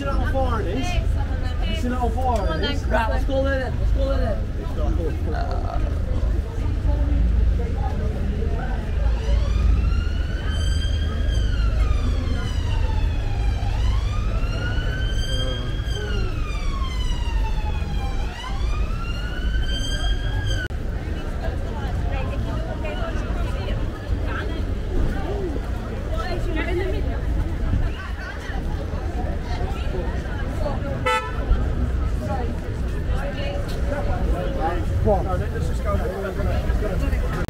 seen how far it is? Have you seen how far it is? Right, let's call it in. Let's call it in. That shit. Yeah.